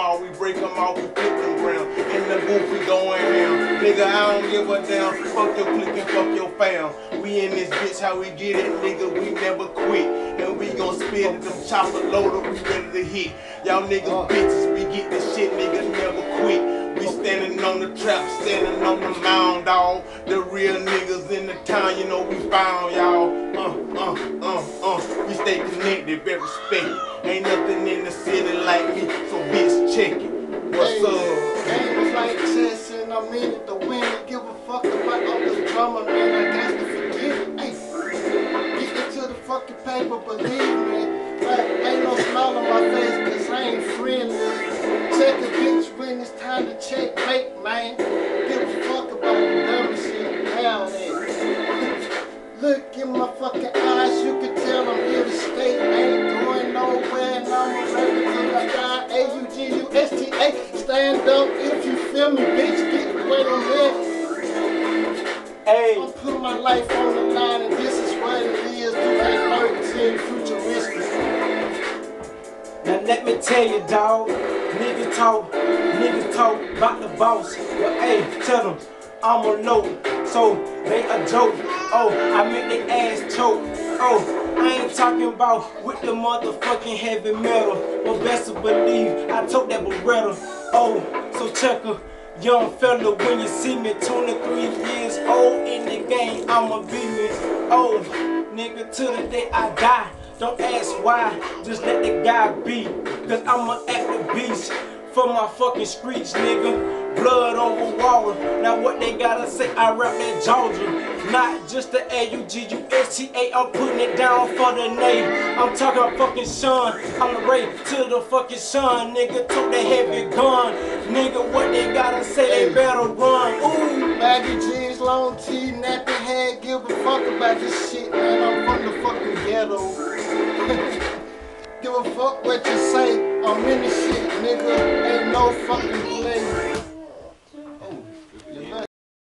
we break them off, we flip them ground. In the booth, we going ham. Nigga, I don't give a damn. Fuck your clique and fuck your fam. We in this bitch, how we get it, nigga, we never quit. And we gon' spit it, them chopper loader, we ready to hit. Y'all niggas bitches, we get this shit, nigga, never quit. We standing on the trap, standing on the mound, dawg. The real niggas in the town, you know we found y'all. Uh, uh, uh, uh. We stay connected, very respected. Ain't nothing in the city like and I mean it to win it. Give a fuck about all this drama, man. I got to forget it. Hey, get into the fucking paper, believe me. Like, ain't no smile on my face, cause I ain't friendly. Check a bitch when it's time to check mate, man. Give a fuck about the dumb shit. Hell. Look in my fucking eyes, you can tell I'm here to stay. Ain't going nowhere, and I'm die. A-U-G-U-S-T-A. Stand up if you feel me, bitch. Wet on that. Hey, I'm putting my life on the line, and this is what it is. 2K13 futuristic. now let me tell you, dawg. Nigga talk, nigga talk about the boss. But hey, tell them I'm a low, so they a joke. Oh, I make their ass choke. Oh, I ain't talking about with the motherfucking heavy metal. But best to believe I took that Beretta. Oh, so check her. Young fella, when you see me 23 years old in the game, I'ma be me. Oh, nigga, till the day I die. Don't ask why, just let the guy be. Cause I'ma act the beast from my fucking streets, nigga. Blood over water. Now what they gotta say, I rap that Georgia. Not just the A-U-G-U-S-T-A, I'm putting it down for the name. I'm talking fucking son. I'm the Ray to the fucking Sean, nigga. Took the heavy gun. Nigga, what they say, they better run. Ooh. Baggy jeans, long tee, nappy head. Give a fuck about this shit, man. I'm from the fucking ghetto. Give a fuck what you say. I'm in the shit, nigga. Ain't no fucking